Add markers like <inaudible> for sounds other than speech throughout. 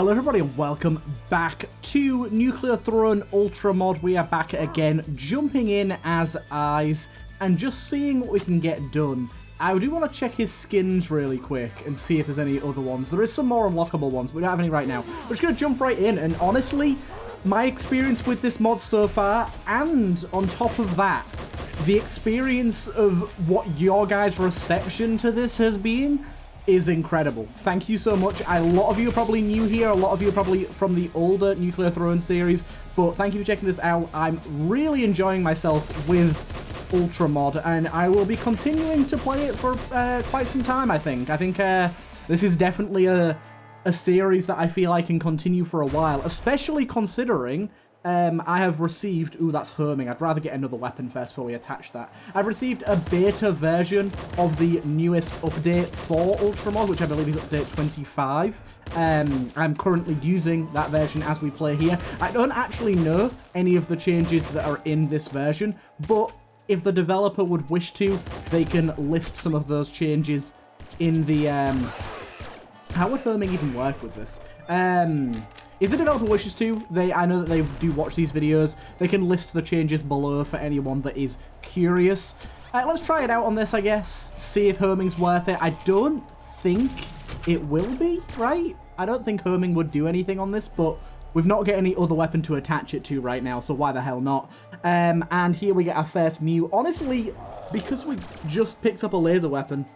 Hello everybody and welcome back to Nuclear Throne Ultra Mod. We are back again, jumping in as Eyes and just seeing what we can get done. I do want to check his skins really quick and see if there's any other ones. There is some more unlockable ones, but we don't have any right now. We're just going to jump right in and honestly, my experience with this mod so far, and on top of that, the experience of what your guys' reception to this has been is incredible. Thank you so much. A lot of you are probably new here. A lot of you are probably from the older Nuclear Throne series. But thank you for checking this out. I'm really enjoying myself with Ultra Mod. And I will be continuing to play it for uh, quite some time, I think. I think uh, this is definitely a, a series that I feel I can continue for a while. Especially considering um, I have received... Ooh, that's homing. I'd rather get another weapon first before we attach that. I've received a beta version of the newest update for Ultramod, which I believe is update 25. Um, I'm currently using that version as we play here. I don't actually know any of the changes that are in this version, but if the developer would wish to, they can list some of those changes in the... Um, how would homing even work with this? Um, if the developer wishes to, they I know that they do watch these videos. They can list the changes below for anyone that is curious. Uh, let's try it out on this, I guess. See if homing's worth it. I don't think it will be, right? I don't think homing would do anything on this, but we've not got any other weapon to attach it to right now, so why the hell not? Um, and here we get our first mute. Honestly, because we just picked up a laser weapon,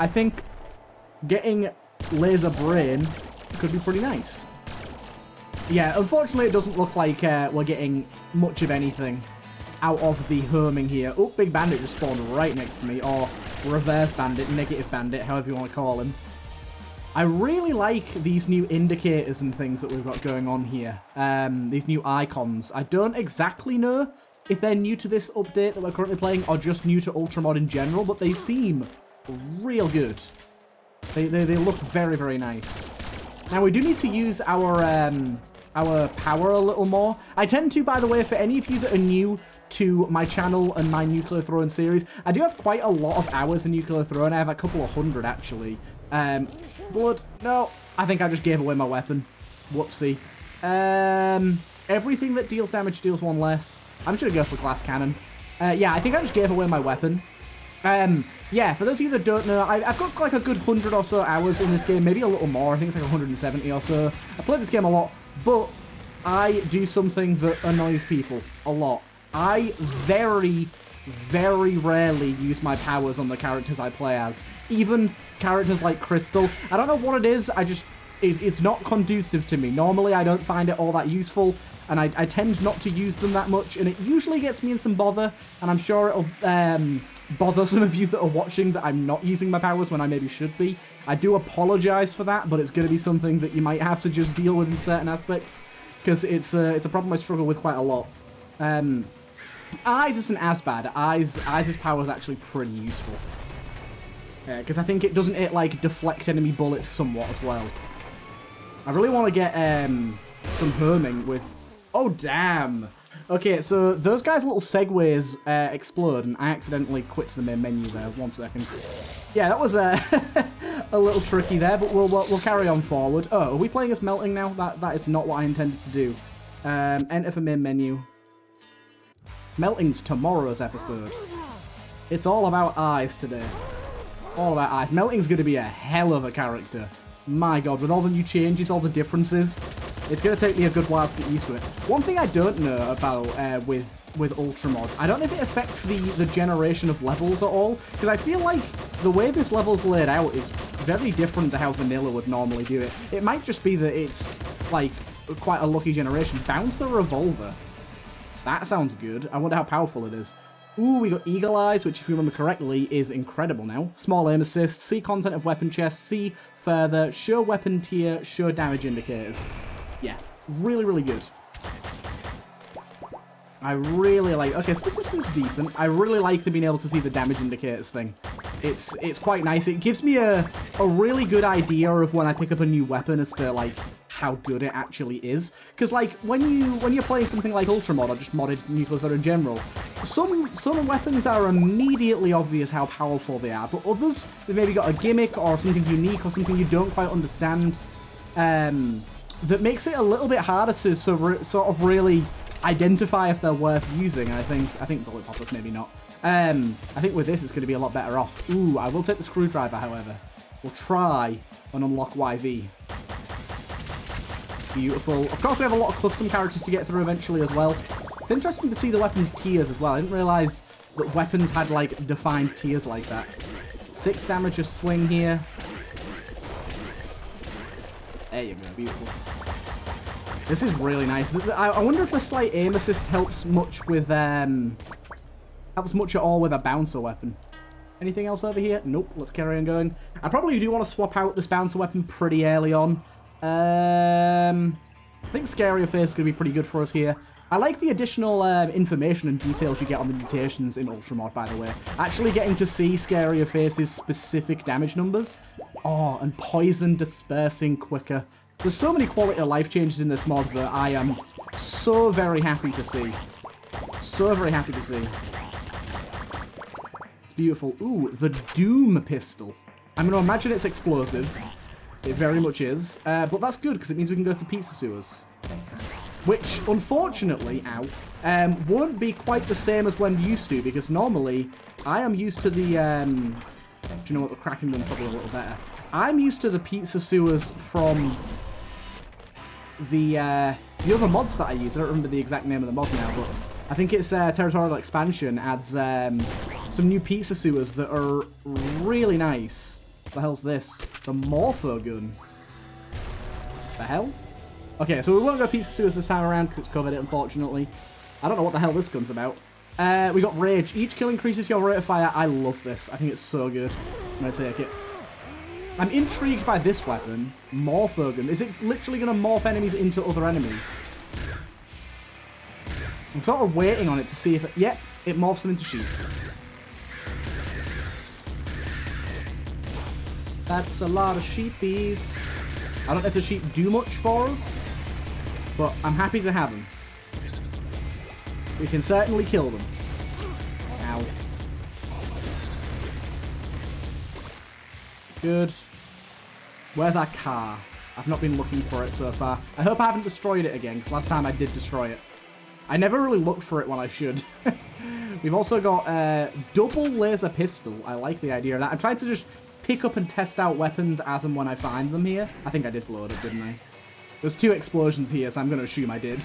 I think getting laser brain could be pretty nice. Yeah, unfortunately it doesn't look like uh, we're getting much of anything out of the homing here. Oh, Big Bandit just spawned right next to me, or Reverse Bandit, Negative Bandit, however you want to call him. I really like these new indicators and things that we've got going on here. Um, these new icons. I don't exactly know if they're new to this update that we're currently playing or just new to Ultramod in general, but they seem real good. They, they, they look very, very nice. Now, we do need to use our um, our power a little more. I tend to, by the way, for any of you that are new to my channel and my Nuclear Throne series, I do have quite a lot of hours in Nuclear Throne. I have a couple of hundred, actually. Um, blood. No, I think I just gave away my weapon. Whoopsie. Um, everything that deals damage deals one less. I'm just going to go for Glass Cannon. Uh, yeah, I think I just gave away my weapon. Um, yeah, for those of you that don't know, I, have got like a good 100 or so hours in this game, maybe a little more. I think it's like 170 or so. I played this game a lot, but I do something that annoys people a lot. I very, very rarely use my powers on the characters I play as. Even characters like Crystal. I don't know what it is, I just... It's not conducive to me. Normally, I don't find it all that useful, and I, I tend not to use them that much, and it usually gets me in some bother, and I'm sure it'll um, bother <laughs> some of you that are watching that I'm not using my powers when I maybe should be. I do apologize for that, but it's going to be something that you might have to just deal with in certain aspects, because it's, a, it's a problem I struggle with quite a lot. Um, Eyes isn't as bad. Eyes, Eyes' power is actually pretty useful. Because uh, I think it doesn't it like deflect enemy bullets somewhat as well. I really want to get um, some homing with... Oh, damn! Okay, so those guys' little segways uh, explode, and I accidentally quit to the main menu there. One second. Yeah, that was uh, <laughs> a little tricky there, but we'll, we'll, we'll carry on forward. Oh, are we playing as melting now? That That is not what I intended to do. Um, enter for main menu. Melting's tomorrow's episode. It's all about eyes today. All about eyes. Melting's going to be a hell of a character. My god, with all the new changes, all the differences, it's going to take me a good while to get used to it. One thing I don't know about uh, with with Ultramod, I don't know if it affects the, the generation of levels at all, because I feel like the way this level's laid out is very different to how Vanilla would normally do it. It might just be that it's, like, quite a lucky generation. Bouncer Revolver. That sounds good. I wonder how powerful it is. Ooh, we got Eagle Eyes, which if you remember correctly is incredible now. Small aim assist, see content of weapon chest, see further, show weapon tier, show damage indicators. Yeah, really, really good. I really like... Okay, so this, this is decent. I really like the being able to see the damage indicators thing. It's it's quite nice. It gives me a, a really good idea of when I pick up a new weapon as to, like, how good it actually is. Because, like, when, you, when you're playing something like Ultramod or just modded Nuclear Throne in general, some, some weapons are immediately obvious how powerful they are, but others, they've maybe got a gimmick or something unique or something you don't quite understand. Um, that makes it a little bit harder to so sort of really identify if they're worth using. I think I think bullet poppers maybe not. Um, I think with this it's going to be a lot better off. Ooh, I will take the screwdriver, however. We'll try and unlock YV. Beautiful. Of course, we have a lot of custom characters to get through eventually as well. It's interesting to see the weapons tiers as well. I didn't realise that weapons had, like, defined tiers like that. Six damage a swing here. There you go. Beautiful. This is really nice. I wonder if the slight aim assist helps much with, um, helps much at all with a bouncer weapon. Anything else over here? Nope. Let's carry on going. I probably do want to swap out this bouncer weapon pretty early on. Um, I think Scarier Face is going to be pretty good for us here. I like the additional um, information and details you get on the mutations in Ultramod, by the way. Actually getting to see Scarier Face's specific damage numbers. Oh, and poison dispersing quicker. There's so many quality of life changes in this mod that I am so very happy to see. So very happy to see. It's beautiful. Ooh, the Doom Pistol. I'm going to imagine it's explosive. It very much is. Uh, but that's good, because it means we can go to pizza sewers. Which, unfortunately, ow, um, won't be quite the same as when used to, because normally I am used to the, um, do you know what, the cracking gun probably a little better. I'm used to the pizza sewers from the, uh, the other mods that I use. I don't remember the exact name of the mod now, but I think it's uh, Territorial Expansion adds um, some new pizza sewers that are really nice. What the hell's this? The Morpho gun. The hell? Okay, so we won't go pizza sewers this time around because it's covered it, unfortunately. I don't know what the hell this gun's about. Uh, we got Rage. Each kill increases your rate of fire. I love this. I think it's so good. I'm going to take it. I'm intrigued by this weapon. Morpho gun. Is it literally going to morph enemies into other enemies? I'm sort of waiting on it to see if it... Yep, yeah, it morphs them into sheep. That's a lot of sheepies. I don't know if the sheep do much for us, but I'm happy to have them. We can certainly kill them. Ow. Good. Where's our car? I've not been looking for it so far. I hope I haven't destroyed it again, because last time I did destroy it. I never really looked for it when I should. <laughs> We've also got a double laser pistol. I like the idea of that. I'm trying to just pick up and test out weapons as and when I find them here. I think I did blow it up, didn't I? There's two explosions here, so I'm going to assume I did.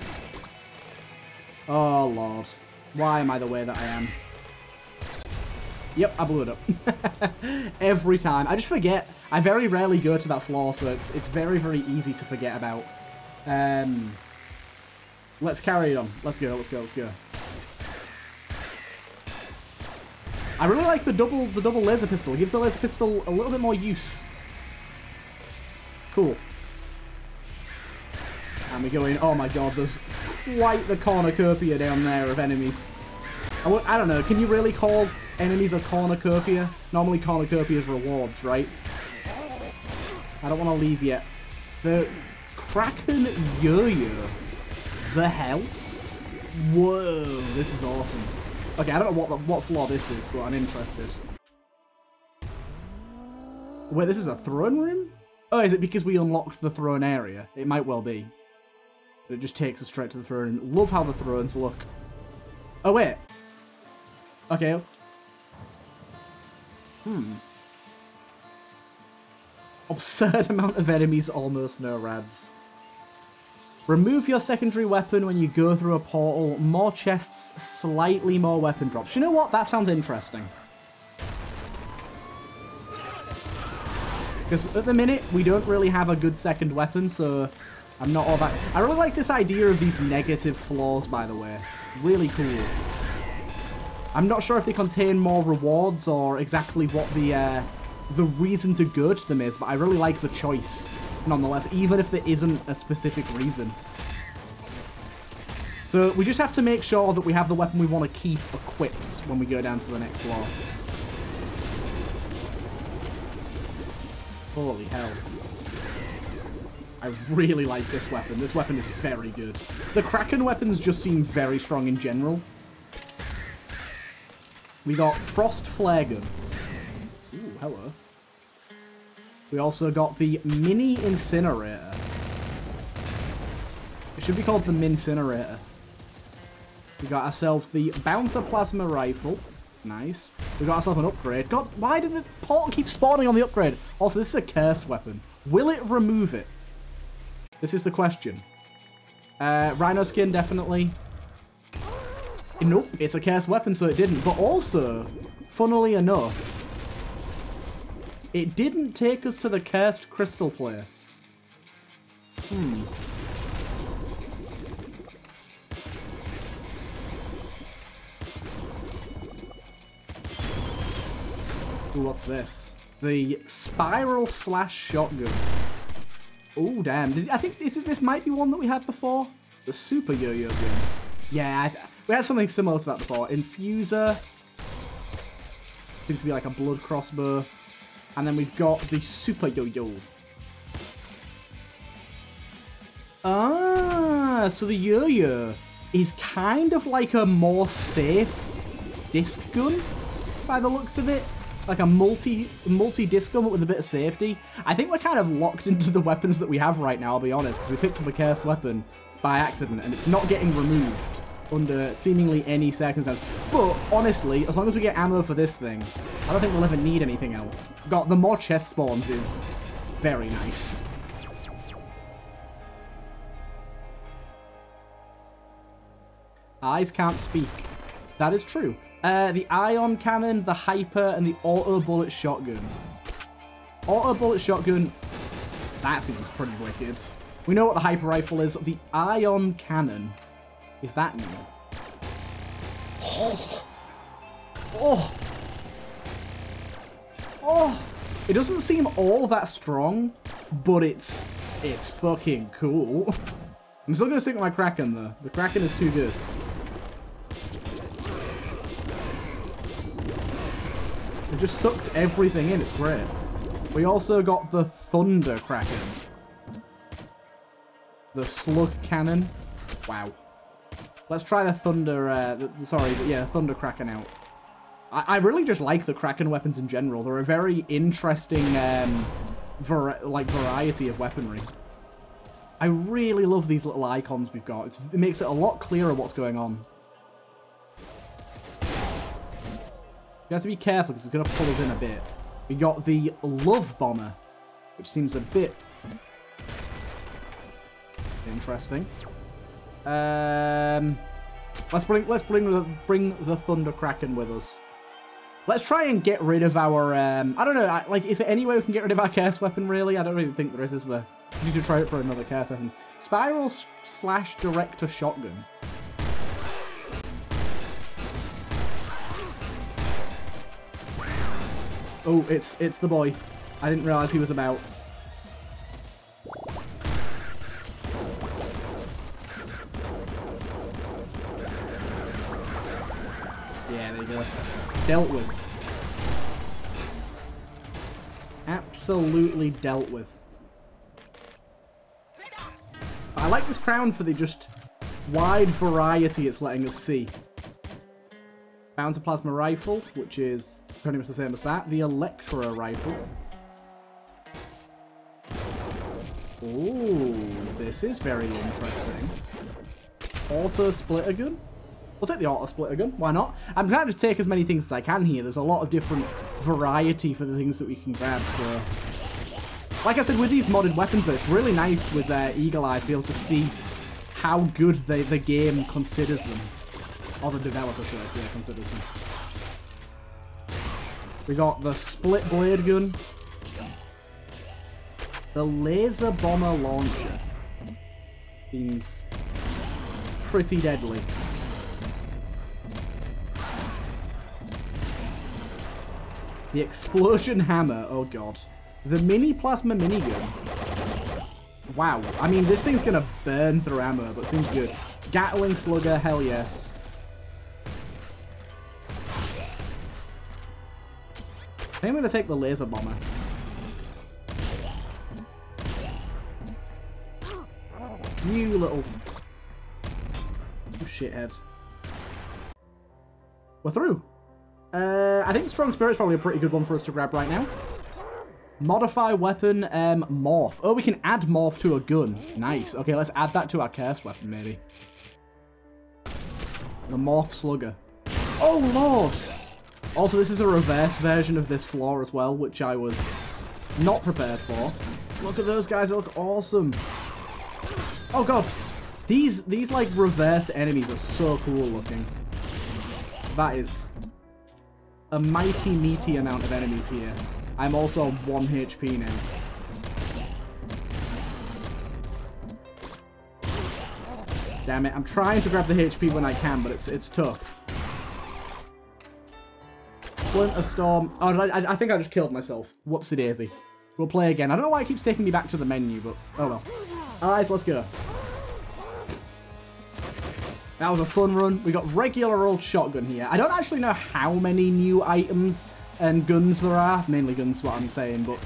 Oh, Lord. Why am I the way that I am? Yep, I blew it up. <laughs> Every time. I just forget. I very rarely go to that floor, so it's it's very, very easy to forget about. Um, let's carry on. Let's go, let's go, let's go. I really like the double the double laser pistol. It gives the laser pistol a little bit more use. Cool. And we're going, oh my god, there's quite the cornucopia down there of enemies. I, I don't know, can you really call enemies a cornucopia? Normally cornucopia is rewards, right? I don't want to leave yet. The Kraken Yo-Yo. The hell? Whoa, this is awesome. Okay, I don't know what what floor this is, but I'm interested. Wait, this is a throne room? Oh, is it because we unlocked the throne area? It might well be. It just takes us straight to the throne. Love how the thrones look. Oh, wait. Okay. Hmm. Absurd <laughs> amount of enemies, almost no rads. Remove your secondary weapon when you go through a portal. More chests, slightly more weapon drops. You know what? That sounds interesting. Because at the minute, we don't really have a good second weapon, so I'm not all that... I really like this idea of these negative flaws, by the way. Really cool. I'm not sure if they contain more rewards or exactly what the uh, the reason to go to them is, but I really like the choice nonetheless, even if there isn't a specific reason. So we just have to make sure that we have the weapon we want to keep equipped when we go down to the next floor. Holy hell. I really like this weapon. This weapon is very good. The Kraken weapons just seem very strong in general. We got Frost Flare Gun. Ooh, hello. We also got the Mini Incinerator. It should be called the Mincinerator. We got ourselves the Bouncer Plasma Rifle. Nice. We got ourselves an upgrade. God, why did the portal keep spawning on the upgrade? Also, this is a cursed weapon. Will it remove it? This is the question. Uh, Rhino skin, definitely. Nope, it's a cursed weapon, so it didn't. But also, funnily enough, it didn't take us to the cursed crystal place. Hmm. Ooh, what's this? The spiral slash shotgun. Oh, damn. Did, I think this, this might be one that we had before. The super yo-yo gun. Yeah, I, we had something similar to that before. Infuser. Seems to be like a blood crossbow. And then we've got the super yo-yo. Ah, so the yo-yo is kind of like a more safe disc gun by the looks of it like a multi multi disco but with a bit of safety. I think we're kind of locked into the weapons that we have right now, I'll be honest, because we picked up a cursed weapon by accident and it's not getting removed under seemingly any circumstance. But honestly, as long as we get ammo for this thing, I don't think we'll ever need anything else. Got the more chest spawns is very nice. Eyes can't speak. That is true. Uh, the ion cannon, the hyper, and the auto bullet shotgun. Auto bullet shotgun, that seems pretty wicked. We know what the hyper rifle is. The ion cannon, is that new? Oh, oh, oh! It doesn't seem all that strong, but it's it's fucking cool. <laughs> I'm still gonna stick with my Kraken though. The Kraken is too good. It just sucks everything in. It's great. We also got the Thunder Kraken. The Slug Cannon. Wow. Let's try the Thunder, uh, the, sorry, yeah, Thunder Kraken out. I, I, really just like the Kraken weapons in general. They're a very interesting, um, like, variety of weaponry. I really love these little icons we've got. It's, it makes it a lot clearer what's going on. You have to be careful because it's going to pull us in a bit. We got the Love Bomber, which seems a bit interesting. Um, let's bring let's bring the bring the Thunder Kraken with us. Let's try and get rid of our. Um, I don't know. Like, is there any way we can get rid of our curse weapon? Really, I don't really think there is. Is there? We need to try it for another curse weapon. Spiral slash director shotgun. Oh, it's it's the boy. I didn't realise he was about. Dealt with. Absolutely dealt with. I like this crown for the just wide variety it's letting us see. Bouncer Plasma Rifle, which is pretty much the same as that. The Electra Rifle. Ooh, this is very interesting. Auto Splitter Gun? We'll take the Auto Splitter Gun, why not? I'm trying to take as many things as I can here. There's a lot of different variety for the things that we can grab, so... Like I said, with these modded weapons, it's really nice with their Eagle Eye to be able to see how good the, the game considers them. Or the developer, should I say, considers them. We got the split blade gun. The laser bomber launcher. Seems pretty deadly. The explosion hammer, oh god. The mini plasma minigun. Wow, I mean this thing's gonna burn through ammo, but seems good. Gatling slugger, hell yes. think I'm going to take the laser bomber. You little... shithead. We're through. Uh, I think Strong Spirit's probably a pretty good one for us to grab right now. Modify weapon, um, morph. Oh, we can add morph to a gun. Nice. Okay, let's add that to our cursed weapon, maybe. The morph slugger. Oh, lord! Also, this is a reverse version of this floor as well, which I was not prepared for. Look at those guys, they look awesome. Oh god. These, these like reversed enemies are so cool looking. That is a mighty meaty amount of enemies here. I'm also 1 HP now. Damn it, I'm trying to grab the HP when I can, but it's it's tough. Splinter Storm. Oh, I, I think I just killed myself. Whoopsie daisy. We'll play again. I don't know why it keeps taking me back to the menu, but oh well. Alright, so let's go. That was a fun run. We got regular old shotgun here. I don't actually know how many new items and guns there are. Mainly guns, what I'm saying, but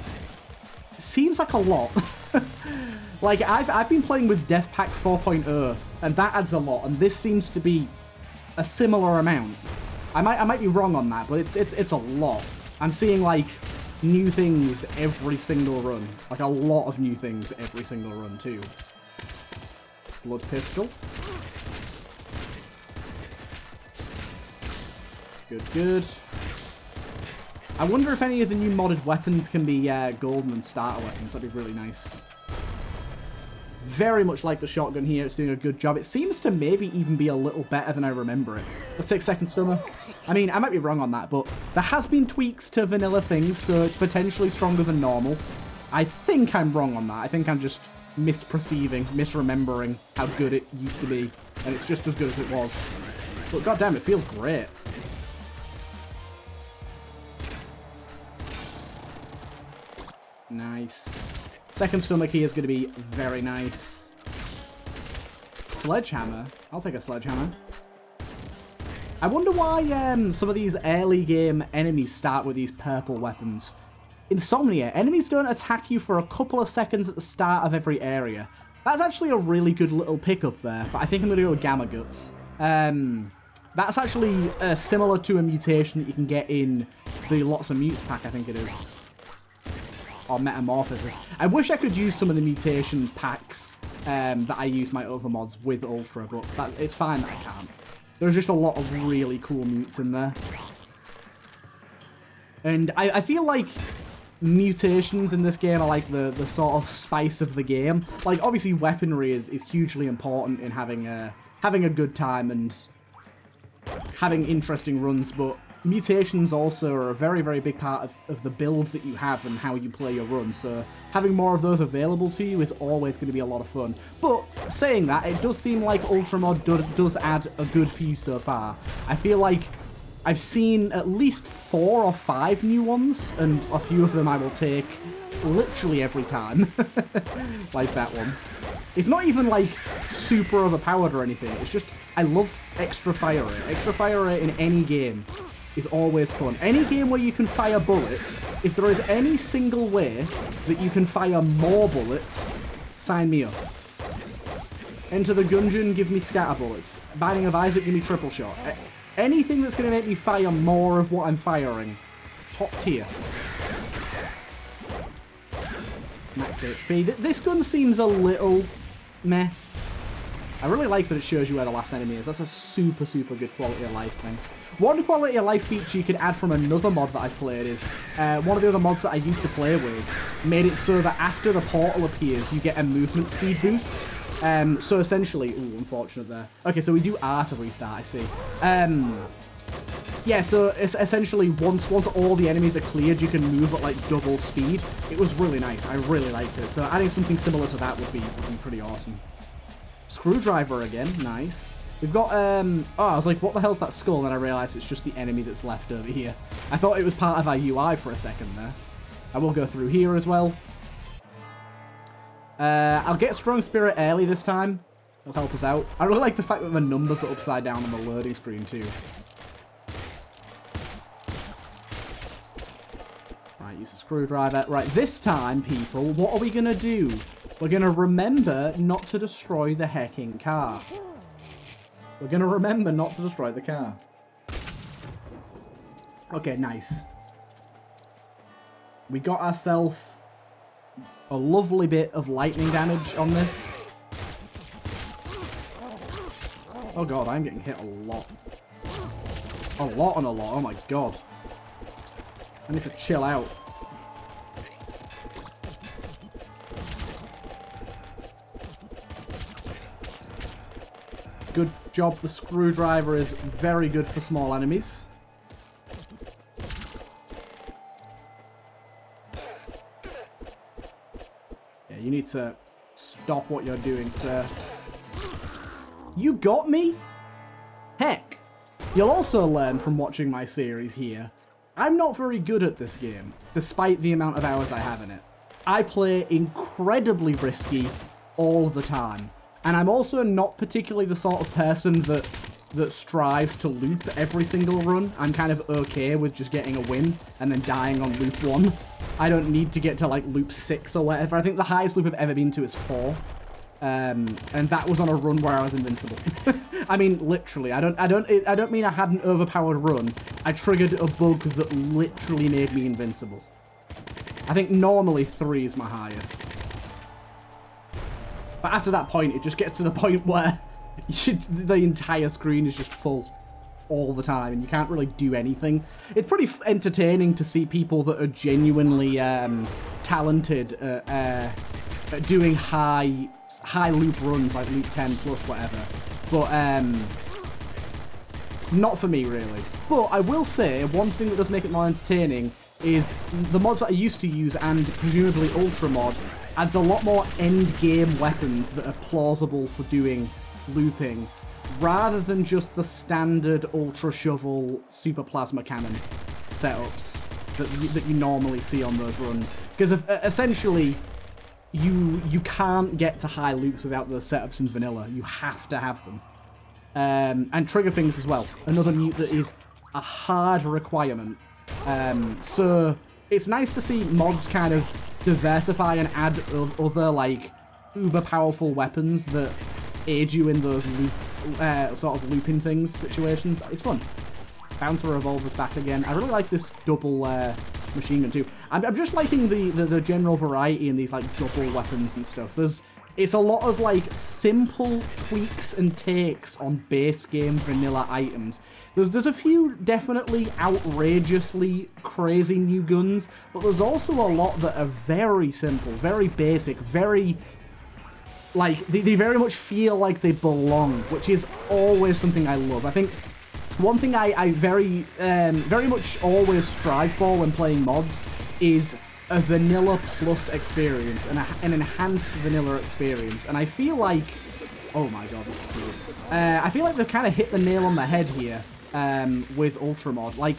seems like a lot. <laughs> like, I've, I've been playing with Defpack 4.0, and that adds a lot, and this seems to be a similar amount. I might I might be wrong on that, but it's it's it's a lot. I'm seeing like new things every single run. Like a lot of new things every single run too. Blood pistol. Good, good. I wonder if any of the new modded weapons can be uh, golden and starter weapons. That'd be really nice. Very much like the shotgun here. It's doing a good job. It seems to maybe even be a little better than I remember it. Let's take second stomach. I mean, I might be wrong on that, but there has been tweaks to vanilla things, so it's potentially stronger than normal. I think I'm wrong on that. I think I'm just misperceiving, misremembering how good it used to be, and it's just as good as it was. But goddamn, it feels great. Nice. Second stomach is going to be very nice. Sledgehammer. I'll take a sledgehammer. I wonder why um, some of these early game enemies start with these purple weapons. Insomnia. Enemies don't attack you for a couple of seconds at the start of every area. That's actually a really good little pickup there, but I think I'm going to go with Gamma Guts. Um, that's actually uh, similar to a mutation that you can get in the Lots of Mutes pack, I think it is or Metamorphosis. I wish I could use some of the mutation packs um, that I use my other mods with Ultra, but that, it's fine that I can't. There's just a lot of really cool mutes in there. And I, I feel like mutations in this game are like the, the sort of spice of the game. Like, obviously weaponry is, is hugely important in having a, having a good time and having interesting runs, but mutations also are a very, very big part of, of the build that you have and how you play your run, so having more of those available to you is always going to be a lot of fun. But saying that, it does seem like Ultramod do, does add a good few so far. I feel like I've seen at least four or five new ones, and a few of them I will take literally every time. <laughs> like that one. It's not even like super overpowered or anything, it's just I love extra fire rate. Extra fire rate in any game is always fun. Any game where you can fire bullets, if there is any single way that you can fire more bullets, sign me up. Enter the Gungeon, give me scatter bullets. Binding of Isaac, give me triple shot. Anything that's going to make me fire more of what I'm firing. Top tier. Max HP. This gun seems a little meh. I really like that it shows you where the last enemy is. That's a super, super good quality of life thing. One quality of life feature you could add from another mod that I've played is, uh, one of the other mods that I used to play with made it so that after the portal appears, you get a movement speed boost. Um, so essentially, ooh, unfortunate there. Okay, so we do R to restart, I see. Um, yeah, so it's essentially once once all the enemies are cleared, you can move at like double speed. It was really nice. I really liked it. So adding something similar to that would be would be pretty awesome. Screwdriver again, nice. We've got, um, oh, I was like, what the hell's that skull? And then I realised it's just the enemy that's left over here. I thought it was part of our UI for a second there. I will go through here as well. Uh, I'll get Strong Spirit early this time. It'll help us out. I really like the fact that the numbers are upside down on the loading screen too. Right, use the screwdriver. Right, this time, people, what are we going to do? We're going to remember not to destroy the hecking car. We're going to remember not to destroy the car. Okay, nice. We got ourselves a lovely bit of lightning damage on this. Oh god, I'm getting hit a lot. A lot and a lot, oh my god. I need to chill out. Job, the screwdriver is very good for small enemies. Yeah, you need to stop what you're doing, sir. You got me? Heck, you'll also learn from watching my series here. I'm not very good at this game, despite the amount of hours I have in it. I play incredibly risky all the time. And I'm also not particularly the sort of person that that strives to loop every single run. I'm kind of okay with just getting a win and then dying on loop one. I don't need to get to like loop six or whatever. I think the highest loop I've ever been to is four. Um, and that was on a run where I was invincible. <laughs> I mean, literally. I don't, I don't, I don't mean I had an overpowered run. I triggered a bug that literally made me invincible. I think normally three is my highest. But after that point, it just gets to the <laughs> point where the entire screen is just full all the time and you can't really do anything. It's pretty entertaining to see people that are genuinely um, talented at, uh, at doing high high loop runs, like loop 10 plus whatever. But um, not for me, really. But I will say, one thing that does make it more entertaining is the mods that I used to use and presumably Ultra mod adds a lot more end-game weapons that are plausible for doing looping, rather than just the standard Ultra Shovel Super Plasma Cannon setups that you, that you normally see on those runs. Because essentially, you you can't get to high loops without those setups in vanilla. You have to have them. Um, and trigger things as well. Another mute that is a hard requirement. Um, so it's nice to see mods kind of diversify and add other like uber powerful weapons that aid you in those loop, uh, sort of looping things situations. It's fun. Bouncer Revolver's back again. I really like this double uh, machine gun too. I'm, I'm just liking the, the, the general variety in these like double weapons and stuff. There's it's a lot of like simple tweaks and takes on base game vanilla items. There's there's a few definitely outrageously crazy new guns, but there's also a lot that are very simple, very basic, very like they, they very much feel like they belong, which is always something I love. I think one thing I, I very, um, very much always strive for when playing mods is a vanilla plus experience, and an enhanced vanilla experience. And I feel like, oh my god, this is cool. Uh, I feel like they've kind of hit the nail on the head here um, with Ultramod. Like,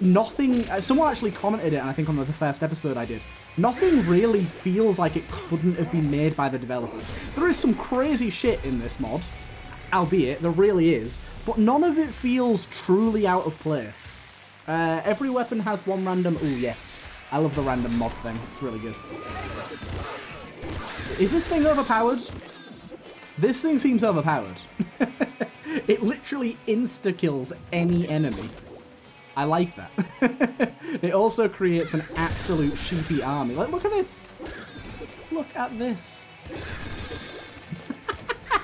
nothing, uh, someone actually commented it, I think on the first episode I did. Nothing really feels like it couldn't have been made by the developers. There is some crazy shit in this mod, albeit there really is, but none of it feels truly out of place. Uh, every weapon has one random... Oh, yes. I love the random mod thing. It's really good. Is this thing overpowered? This thing seems overpowered. <laughs> it literally insta-kills any enemy. I like that. <laughs> it also creates an absolute sheepy army. Like, look at this. Look at this. <laughs>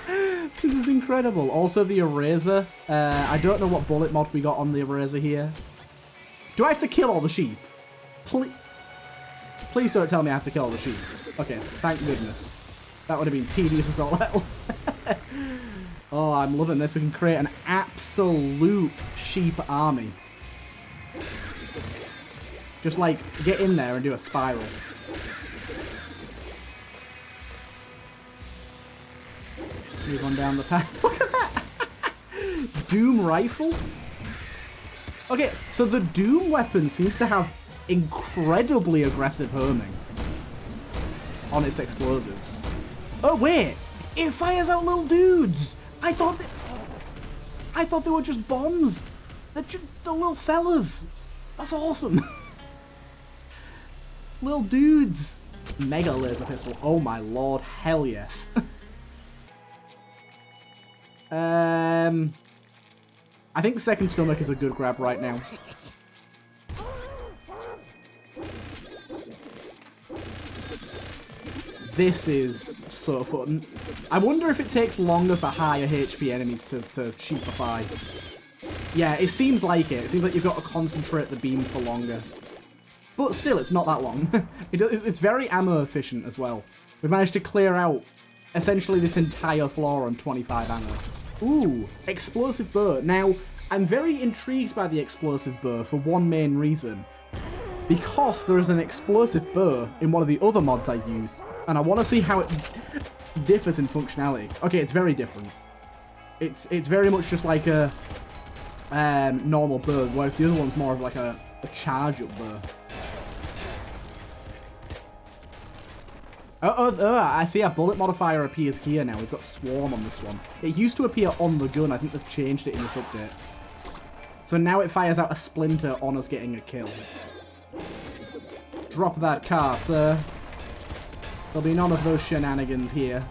this is incredible. Also, the eraser. Uh, I don't know what bullet mod we got on the eraser here. Do I have to kill all the sheep? Please, please don't tell me I have to kill all the sheep. Okay, thank goodness. That would have been tedious as all hell. <laughs> oh, I'm loving this. We can create an absolute sheep army. Just like, get in there and do a spiral. Move on down the path. <laughs> Look at that! <laughs> Doom rifle? Okay, so the Doom weapon seems to have incredibly aggressive homing on its explosives. Oh wait, it fires out little dudes. I thought I thought they were just bombs. They're just the little fellas. That's awesome. <laughs> little dudes. Mega laser pistol. Oh my lord, hell yes. <laughs> Um, I think second stomach is a good grab right now. This is so fun. I wonder if it takes longer for higher HP enemies to, to sheepify. Yeah, it seems like it. It seems like you've got to concentrate the beam for longer. But still, it's not that long. <laughs> it, it's very ammo efficient as well. We've managed to clear out essentially this entire floor on 25 ammo. Ooh, explosive bow. Now, I'm very intrigued by the explosive bow for one main reason. Because there is an explosive bow in one of the other mods I use, and I want to see how it differs in functionality. Okay, it's very different. It's it's very much just like a um, normal bow, whereas the other one's more of like a, a charge-up bow. Oh, uh, oh, uh, oh, uh, I see a bullet modifier appears here now. We've got Swarm on this one. It used to appear on the gun. I think they've changed it in this update. So now it fires out a splinter on us getting a kill. Drop that car, sir. There'll be none of those shenanigans here.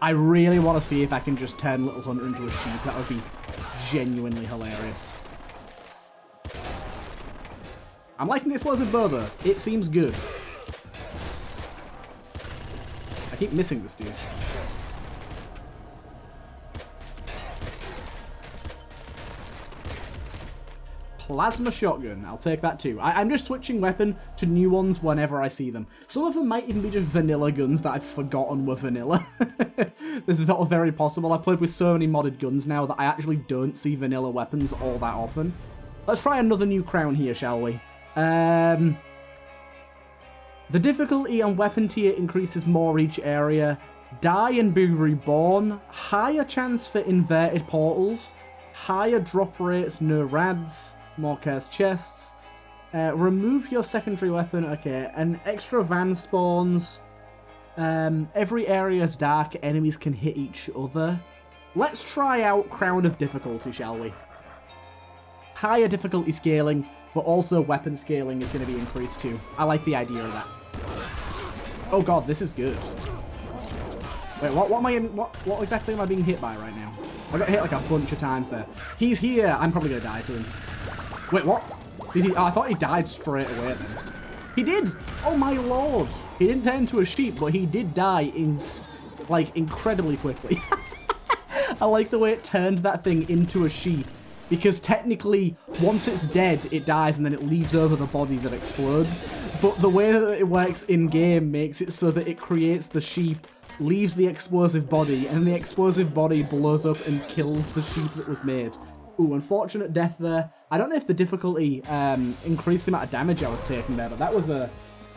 I really want to see if I can just turn Little Hunter into a sheep. That would be genuinely hilarious. I'm liking this explosive boba. It seems good. I keep missing this dude. Plasma shotgun. I'll take that too. I am just switching weapon to new ones whenever I see them. Some of them might even be just vanilla guns that I've forgotten were vanilla. <laughs> this is very possible. I've played with so many modded guns now that I actually don't see vanilla weapons all that often. Let's try another new crown here, shall we? Um, the difficulty on weapon tier increases more each area. Die and be reborn. Higher chance for inverted portals. Higher drop rates, no rads more cursed chests. Uh, remove your secondary weapon. Okay, and extra van spawns. Um, every area is dark. Enemies can hit each other. Let's try out Crown of Difficulty, shall we? Higher difficulty scaling, but also weapon scaling is going to be increased too. I like the idea of that. Oh god, this is good. Wait, what, what am I in, what, what exactly am I being hit by right now? I got hit like a bunch of times there. He's here. I'm probably going to die to him. Wait, what? Did he? Oh, I thought he died straight away then. He did! Oh my lord! He didn't turn into a sheep, but he did die in, like, incredibly quickly. <laughs> I like the way it turned that thing into a sheep. Because technically, once it's dead, it dies and then it leaves over the body that explodes. But the way that it works in-game makes it so that it creates the sheep, leaves the explosive body, and the explosive body blows up and kills the sheep that was made. Ooh, unfortunate death there. I don't know if the difficulty um, increased the amount of damage I was taking there, but that was a,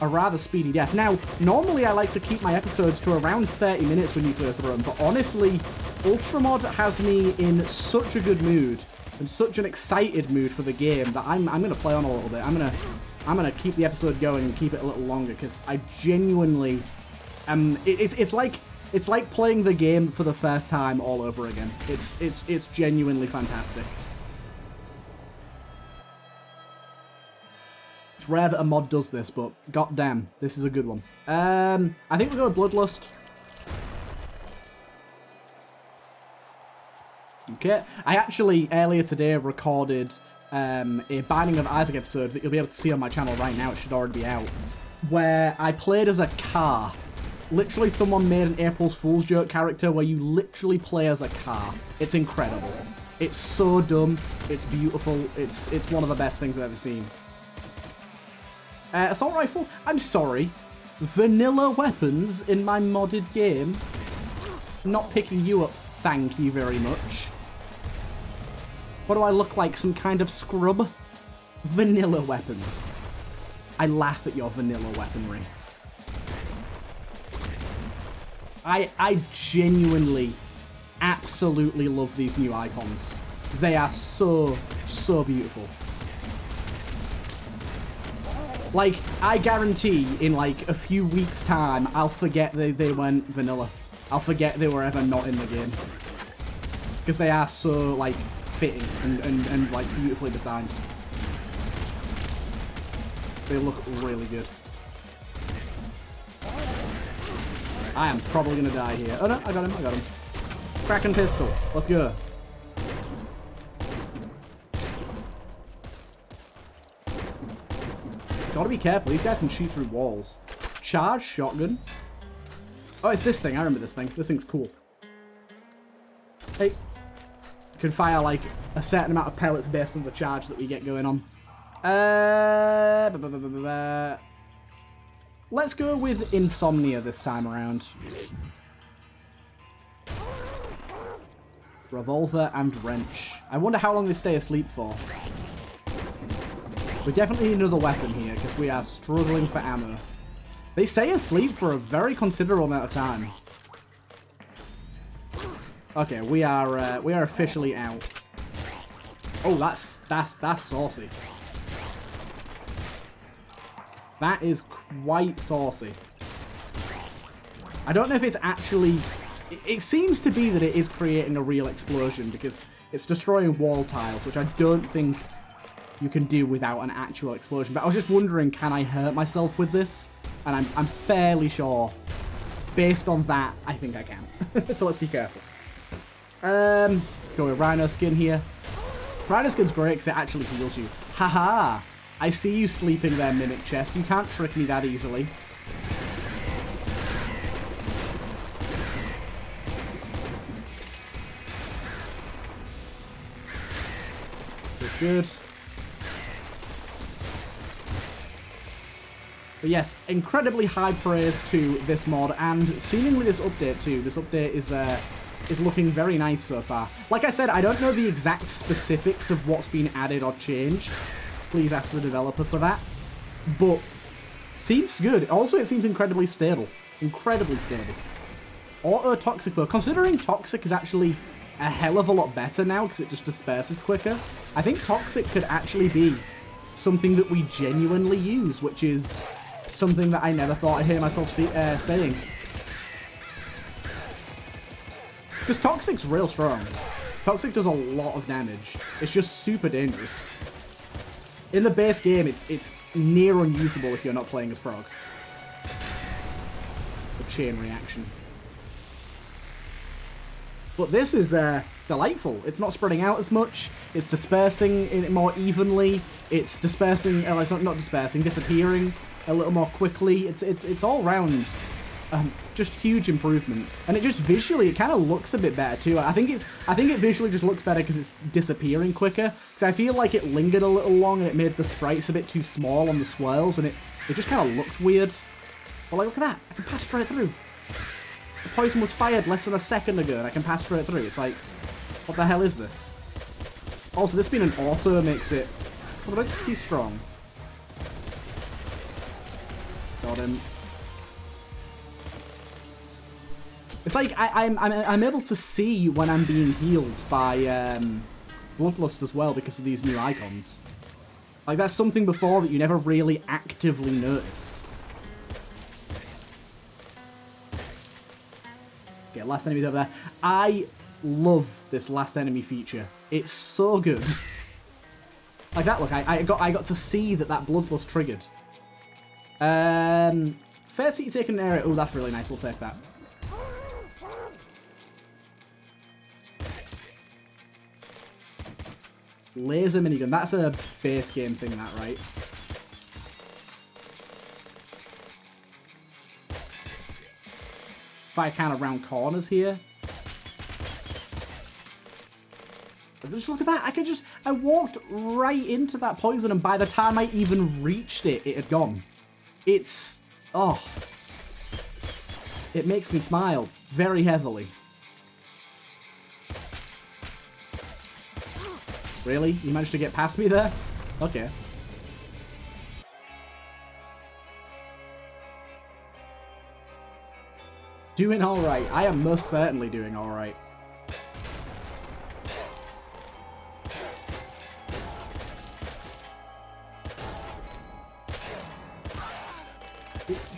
a rather speedy death. Now, normally I like to keep my episodes to around 30 minutes with Nuclear Throne, but honestly, Ultramod has me in such a good mood and such an excited mood for the game that I'm, I'm going to play on a little bit. I'm going to I'm gonna keep the episode going and keep it a little longer because I genuinely, um, it, it's it's like it's like playing the game for the first time all over again. It's it's it's genuinely fantastic. It's rare that a mod does this, but goddamn, this is a good one. Um, I think we'll go with Bloodlust. Okay, I actually earlier today recorded um, a Binding of Isaac episode that you'll be able to see on my channel right now. It should already be out. Where I played as a car. Literally, someone made an April's Fool's joke character where you literally play as a car. It's incredible. It's so dumb. It's beautiful. It's it's one of the best things I've ever seen. Uh, assault rifle? I'm sorry. Vanilla weapons in my modded game? Not picking you up, thank you very much. What do I look like, some kind of scrub? Vanilla weapons. I laugh at your vanilla weaponry. I, I genuinely, absolutely love these new icons. They are so, so beautiful. Like, I guarantee in like a few weeks time, I'll forget they, they went vanilla. I'll forget they were ever not in the game. Because they are so, like, fitting and, and, and, like, beautifully designed. They look really good. I am probably to die here. Oh no, I got him, I got him. Kraken pistol. Let's go. Gotta be careful. These guys can shoot through walls. Charge shotgun. Oh, it's this thing. I remember this thing. This thing's cool. Hey. Can fire, like, a certain amount of pellets based on the charge that we get going on. Uh, let's go with Insomnia this time around. Revolver and Wrench. I wonder how long they stay asleep for. We definitely need another weapon here, because we are struggling for ammo. They stay asleep for a very considerable amount of time. Okay, we are uh, we are officially out. Oh, that's that's that's saucy. That is quite saucy. I don't know if it's actually... It, seems to be that it is creating a real explosion because it's destroying wall tiles, which I don't think you can do without an actual explosion. But I was just wondering, can I hurt myself with this? And I'm, I'm fairly sure, based on that, I think I can. <laughs> so let's be careful. Um, go with Rhino Skin here. Rhino Skin's great because it actually heals you. Haha! I see you sleeping there, Mimic Chest. You can't trick me that easily. good. But yes, incredibly high praise to this mod, and seemingly this update too. This update is uh, is looking very nice so far. Like I said, I don't know the exact specifics of what's been added or changed. Please ask the developer for that. But seems good. Also, it seems incredibly stable. Incredibly stable. Auto Toxic though, considering Toxic is actually a hell of a lot better now because it just disperses quicker, I think Toxic could actually be something that we genuinely use, which is something that I never thought I'd hear myself see, uh, saying. Because Toxic's real strong. Toxic does a lot of damage. It's just super dangerous. In the base game, it's it's near unusable if you're not playing as Frog. The chain reaction. But this is uh, delightful. It's not spreading out as much. It's dispersing more evenly. It's dispersing, oh, it's not, not dispersing, disappearing a little more quickly. It's it's it's all round um, just huge improvement. And it just visually, it kind of looks a bit better too. I think it's, I think it visually just looks better because it's disappearing quicker. Because I feel like it lingered a little long and it made the sprites a bit too small on the swirls and it, it just kind of looked weird. But like, look at that, I can pass straight through. The poison was fired less than a second ago and I can pass straight through. It's like, what the hell is this? Also, this being an auto makes it, well, he's strong. Got him. It's like I, am I'm, I'm, I'm able to see when I'm being healed by um, Bloodlust as well because of these new icons. Like that's something before that you never really actively noticed. Okay, last enemy over there. I love this last enemy feature. It's so good. <laughs> like that, look, I, I got I got to see that that Bloodlust triggered. Um, first you take an area. Oh, that's really nice. We'll take that. Laser minigun. That's a base game thing, that, right? Fire kind of round corners here. Just look at that. I could just... I walked right into that poison, and by the time I even reached it, it had gone. It's... Oh. It makes me smile very heavily. Really? You managed to get past me there? Okay. Doing alright. I am most certainly doing alright.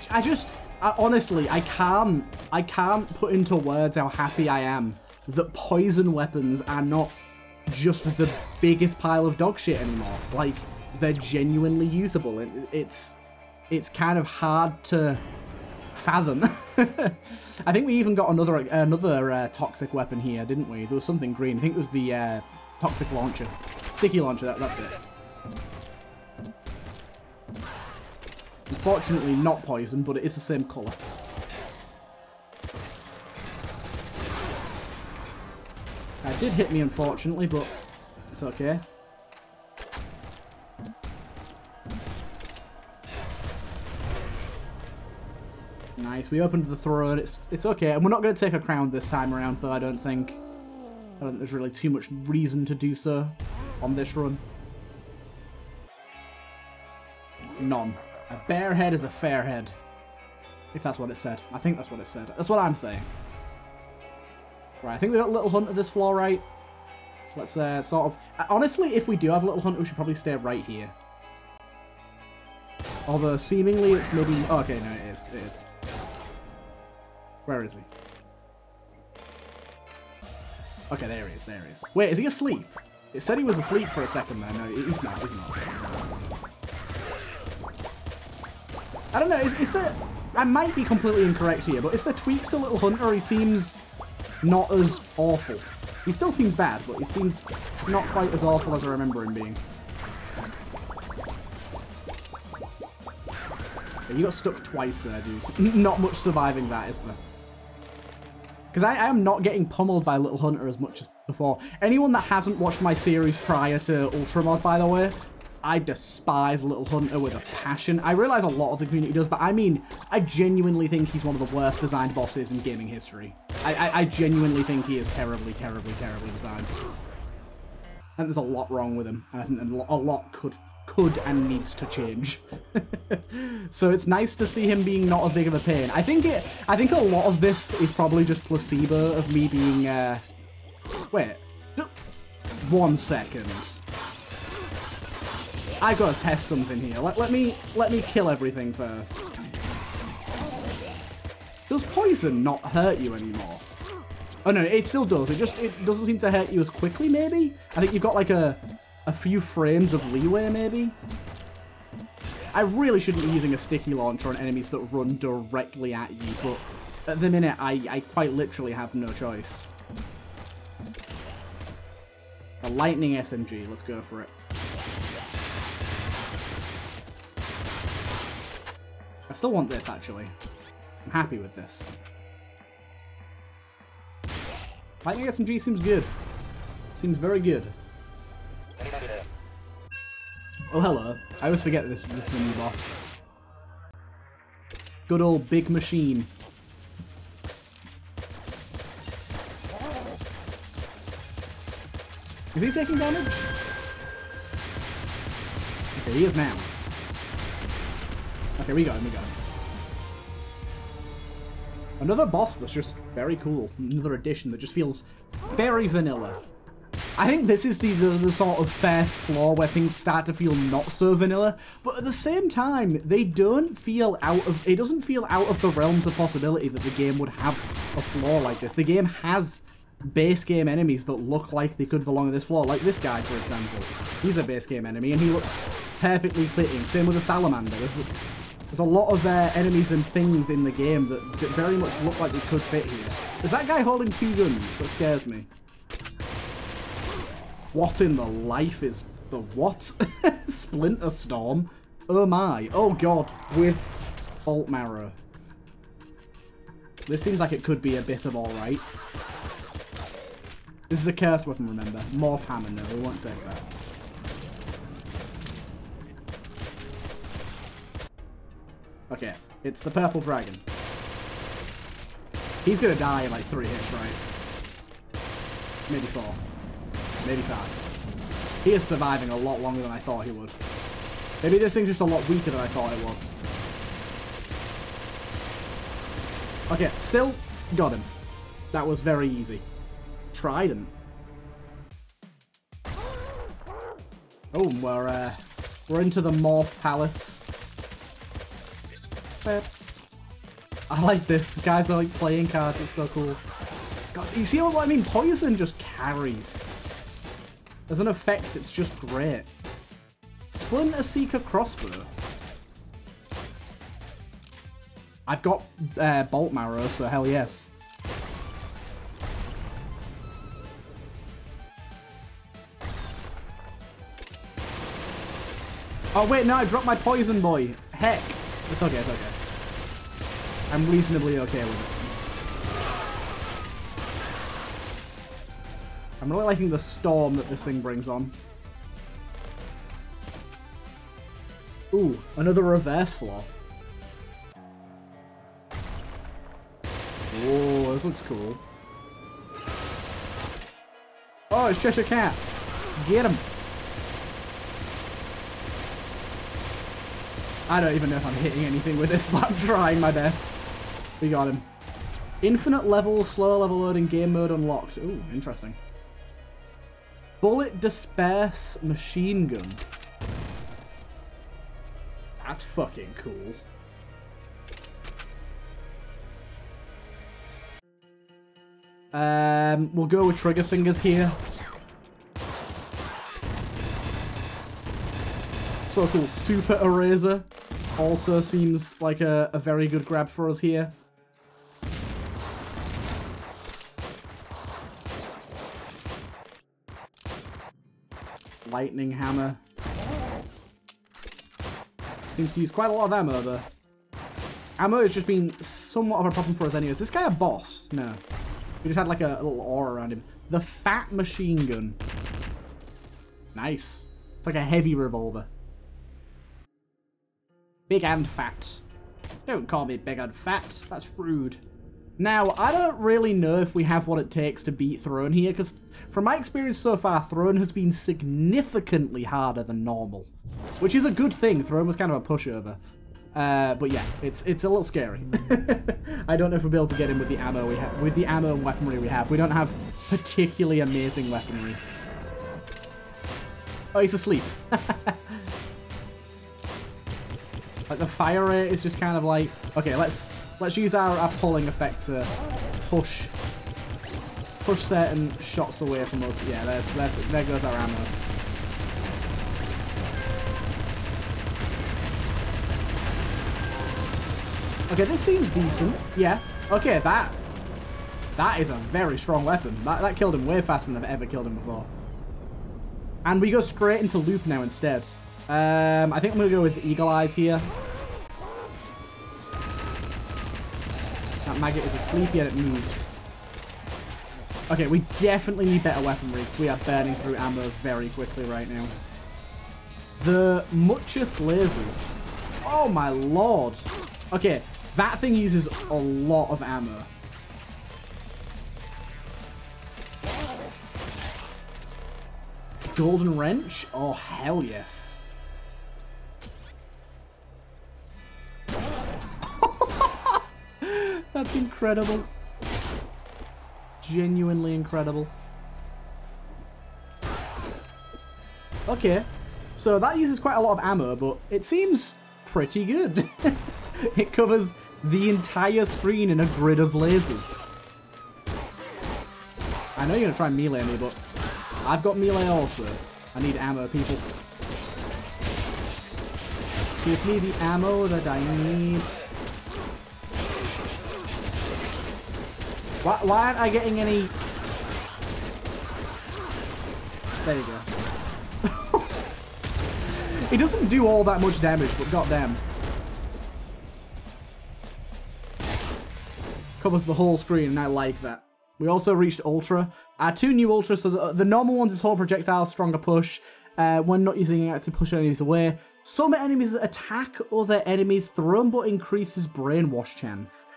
I just, I, honestly, I can't, I can't put into words how happy I am that poison weapons are not just the biggest pile of dog shit anymore. Like, they're genuinely usable. and it's, it's kind of hard to fathom. <laughs> I think we even got another another uh, toxic weapon here, didn't we? There was something green. I think it was the uh, toxic launcher. Sticky launcher, that, that's it. Unfortunately not poison, but it is the same colour. That did hit me, unfortunately, but it's okay. Nice, we opened the throne, it's it's okay. And we're not going to take a crown this time around, though, I don't think. I don't think there's really too much reason to do so on this run. None. A bare head is a fair head. If that's what it said. I think that's what it said. That's what I'm saying. Right, I think we got Little Hunter this floor right. So let's uh, sort of... Uh, honestly, if we do have a Little Hunter, we should probably stay right here. Although, seemingly, it's maybe... Oh, okay, no, it is. It is. Where is he? Okay, there he is. There he is. Wait, is he asleep? It said he was asleep for a second there. No, he's not. He's not. I don't know. Is, is there... I might be completely incorrect here, but is there tweaks to Little Hunter? He seems not as awful. He still seems bad, but he seems not quite as awful as I remember him being. Okay, you got stuck twice there, dude. Not much surviving that, is there? Because I, I, am not getting pummeled by Little Hunter as much as before. Anyone that hasn't watched my series prior to Ultramod, by the way, I despise Little Hunter with a passion. I realize a lot of the community does, but I mean, I genuinely think he's one of the worst designed bosses in gaming history. I, I, I genuinely think he is terribly, terribly, terribly designed. And there's a lot wrong with him, and a lot could could and needs to change. <laughs> so it's nice to see him being not as big of a pain. I think it. I think a lot of this is probably just placebo of me being. Uh, wait, one second. I gotta test something here. Let, let me let me kill everything first. Does poison not hurt you anymore? Oh no, it still does. It just it doesn't seem to hurt you as quickly, maybe? I think you've got like a, a few frames of leeway, maybe? I really shouldn't be using a sticky launcher on enemies that run directly at you, but at the minute, I, I quite literally have no choice. A lightning SMG, let's go for it. Still want this, actually. I'm happy with this. Lightning SMG seems good. Seems very good. Oh, hello. I always forget this, this is a new boss. Good old big machine. Is he taking damage? Okay, he is now. Okay, we got him, we got him. Another boss that's just very cool. Another addition that just feels very vanilla. I think this is the, the, the, sort of first floor where things start to feel not so vanilla, but at the same time, they don't feel out of... It doesn't feel out of the realms of possibility that the game would have a floor like this. The game has base game enemies that look like they could belong on this floor, like this guy, for example. He's a base game enemy, and he looks perfectly fitting. Same with the salamander. There's, there's a lot of uh, enemies and things in the game that, very much look like they could fit here. Is that guy holding two guns? That scares me. What in the life is the what? <laughs> Splinter Storm? Oh my. Oh god. With Bolt Marrow. This seems like it could be a bit of alright. This is a cursed weapon, remember. Morph Hammer, no, we won't take that. Okay, it's the purple dragon. He's gonna die in like three hits, right? Maybe four. Maybe five. He is surviving a lot longer than I thought he would. Maybe this thing's just a lot weaker than I thought it was. Okay, still got him. That was very easy. Trident. Oh, we're, uh, we're into the Morph Palace. I like this. Guys are like playing cards. It's so cool. God, you see what I mean? Poison just carries. As an effect, it's just great. Splinter Seeker crossbow. I've got uh, bolt marrow, so hell yes. Oh wait, no, I dropped my poison boy. Heck. It's okay, it's okay. I'm reasonably okay with it. I'm really liking the storm that this thing brings on. Ooh, another reverse floor. Oh, this looks cool. Oh, it's Cheshire Cat. Get him. I don't even know if I'm hitting anything with this, <laughs> but I'm trying my best. We got him. Infinite level, slower level loading, game mode unlocked. Ooh, interesting. Bullet disperse machine gun. That's fucking cool. Um, we'll go with trigger fingers here. So cool. Super Eraser also seems like a, a very good grab for us here. Lightning Hammer. Seems to use quite a lot of ammo, though. Ammo has just been somewhat of a problem for us anyways. Is this guy a boss? No. We just had like a, a little aura around him. The Fat Machine Gun. Nice. It's like a heavy revolver. Big and fat. Don't call me big and fat. That's rude. Now, I don't really know if we have what it takes to beat Throne here, because from my experience so far, Throne has been significantly harder than normal. Which is a good thing. Throne was kind of a pushover. Uh, but yeah, it's it's a little scary. <laughs> I don't know if we'll be able to get in with the ammo we have, with the ammo and weaponry we have. We don't have particularly amazing weaponry. Oh, he's asleep. <laughs> like the fire rate is just kind of like, okay, let's Let's use our, our pulling effect to push push certain shots away from us. Yeah, there's, there's, there goes our ammo. Okay, this seems decent. Yeah. Okay, that that is a very strong weapon. That, that killed him way faster than I've ever killed him before. And we go straight into loop now instead. Um, I think I'm going to go with Eagle Eyes here. Maggot is asleep yet it moves. Okay, we definitely need better weaponry. We are burning through ammo very quickly right now. The Muchus lasers. Oh my lord. Okay, that thing uses a lot of ammo. Golden Wrench? Oh, hell yes. That's incredible. Genuinely incredible. Okay, so that uses quite a lot of ammo, but it seems pretty good. <laughs> it covers the entire screen in a grid of lasers. I know you're going to try and melee me, but I've got melee also. I need ammo, people. Give me the ammo that I need. Why, why aren't I getting any... There you go. <laughs> he doesn't do all that much damage, but goddamn. Covers the whole screen, and I like that. We also reached Ultra. Uh, two new Ultras, so the, the normal ones is Whole Projectile, Stronger Push. Uh, when not using it to push enemies away. Some enemies attack other enemies, thrown but increases Brainwash chance.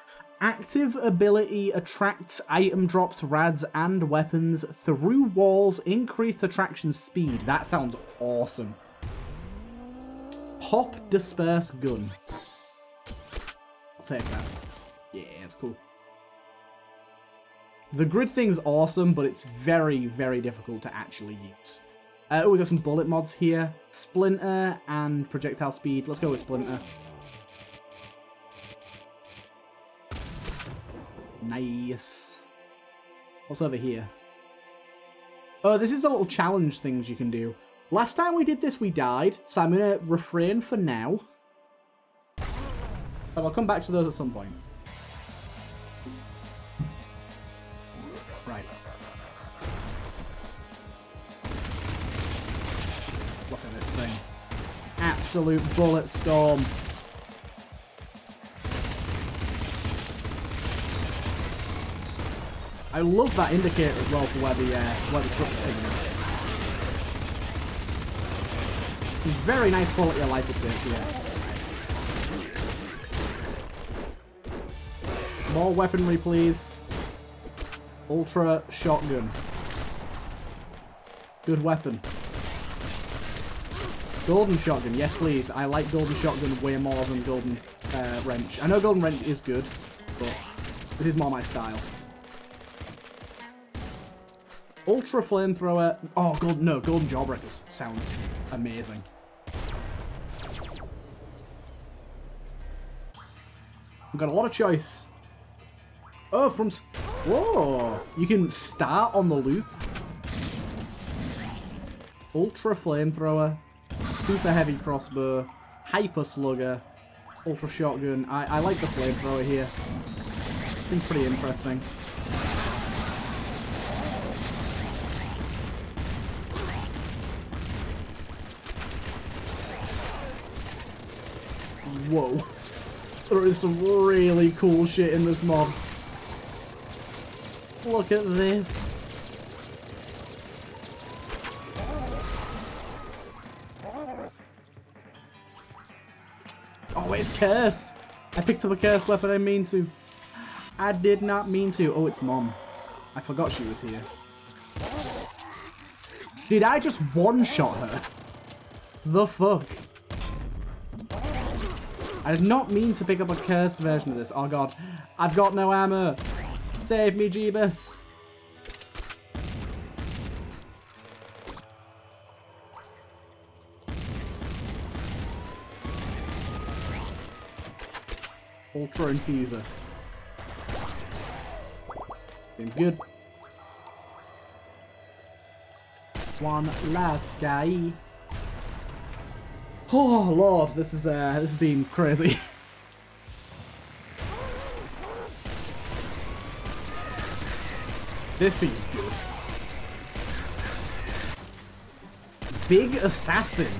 Active ability attracts item drops, rads, and weapons through walls, increased attraction speed. That sounds awesome. Pop Disperse Gun. I'll take that. Yeah, it's cool. The grid thing's awesome, but it's very, very difficult to actually use. Uh, oh, we got some bullet mods here. Splinter and projectile speed. Let's go with Splinter. Nice. What's over here? Oh, this is the little challenge things you can do. Last time we did this, we died, so I'm going to refrain for now. But I'll come back to those at some point. Right. Look at this thing. Absolute bullet storm. I love that indicator as well for where the, uh, where the truck's taking us. Very nice quality of life updates here. More weaponry, please. Ultra shotgun. Good weapon. Golden shotgun, yes please. I like golden shotgun way more than golden uh, wrench. I know golden wrench is good, but this is more my style. Ultra flamethrower. Oh, gold, no, golden jawbreaker sounds amazing. We've got a lot of choice. Oh, from... Whoa! You can start on the loop. Ultra Flamethrower, Super Heavy Crossbow, Hyper Slugger, Ultra Shotgun. I, I like the Flamethrower here. Seems pretty interesting. Whoa. There is some really cool shit in this mod. Look at this. Oh, it's cursed. I picked up a cursed weapon I mean to. I did not mean to. Oh, it's mom. I forgot she was here. Did I just one-shot her? The fuck? I did not mean to pick up a cursed version of this. Oh god. I've got no ammo. Save me, Jeebus. Ultra Infuser. Been good. One last guy. Oh lord, this is uh this has been crazy. <laughs> this seems good. Big Assassin.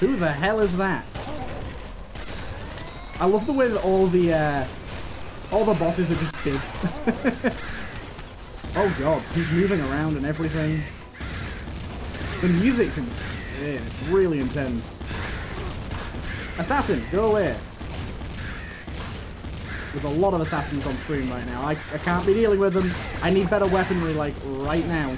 Who the hell is that? I love the way that all the uh, all the bosses are just big. <laughs> oh god, he's moving around and everything. The music's insane. It's really intense. Assassin, go away. There's a lot of assassins on screen right now. I, I can't be dealing with them. I need better weaponry, like, right now.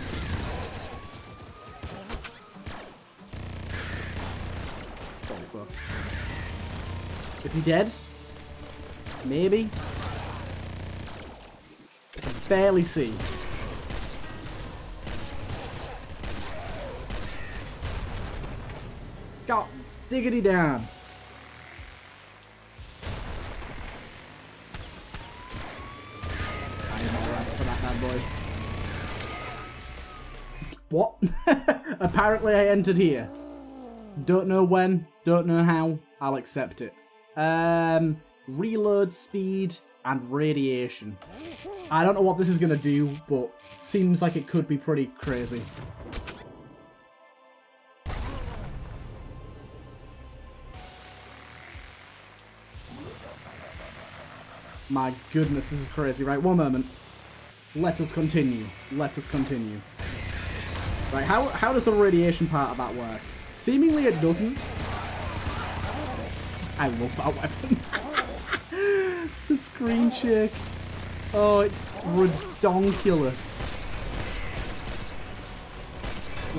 Is he dead? Maybe? I can barely see. God, diggity down. Apparently I entered here. Don't know when, don't know how, I'll accept it. Um, reload speed and radiation. I don't know what this is going to do, but seems like it could be pretty crazy. My goodness, this is crazy. Right, one moment. Let us continue. Let us continue. Right, how, how does the radiation part of that work? Seemingly it doesn't. I love that weapon. <laughs> the screen shake. Oh, it's redonkulous.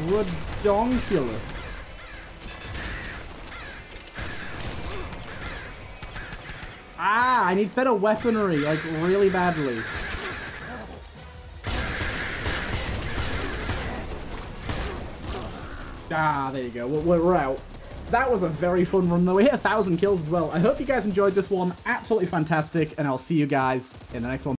Redonkulous. Ah, I need better weaponry, like, really badly. Ah, there you go. We're, we're out. That was a very fun run, though. We hit a thousand kills as well. I hope you guys enjoyed this one. Absolutely fantastic, and I'll see you guys in the next one.